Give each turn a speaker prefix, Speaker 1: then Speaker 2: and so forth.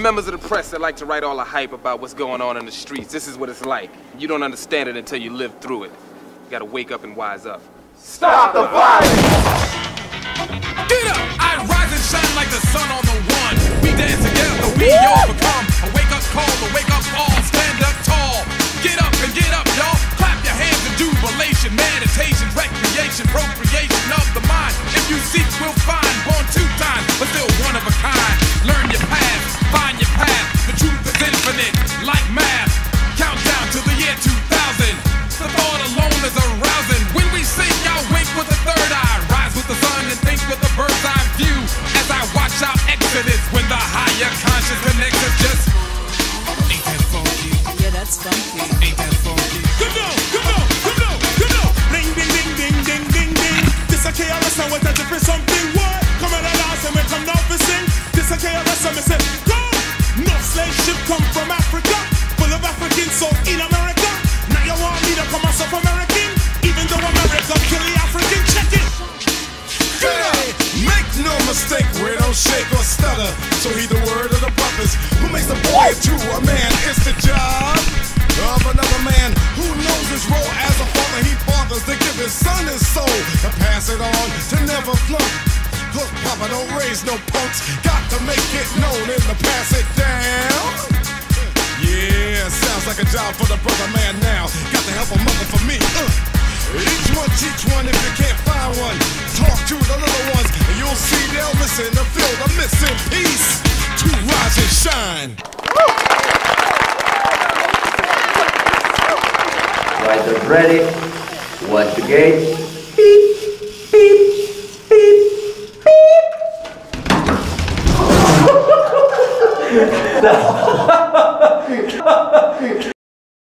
Speaker 1: members of the press that like to write all the hype about what's going on in the streets. This is what it's like. You don't understand it until you live through it. You gotta wake up and wise up.
Speaker 2: Stop the violence!
Speaker 3: Get up! I rise and shine like the sun on the one. We dance together, we overcome.
Speaker 4: That's funky.
Speaker 3: Ain't that funky? Come on, come on, come on, come on.
Speaker 5: Ding ding ding ding ding ding ding. This a KRS and what a different something. What? Come on, last and we come down to sing. This a KRS me say, go. No slave ship come from Africa, full of Africans so in America. Now you want me to come as American, even though America kill the African. Check it.
Speaker 3: Hey, make no mistake, we don't shake or stutter. So heed the word of the brothers. Who makes the boy true a man? It on to never flunk. Cause Papa don't raise no punks. Got to make it known and to pass it down. Yeah, sounds like a job for the brother man now. Got to help a mother for me. Uh. Each one teach one if you can't find one. Talk to the little ones, and you'll see they'll listen to feel the missing piece. To rise and shine.
Speaker 2: Riders ready. Watch the gate. 哔哔哔。哈哈哈哈哈哈！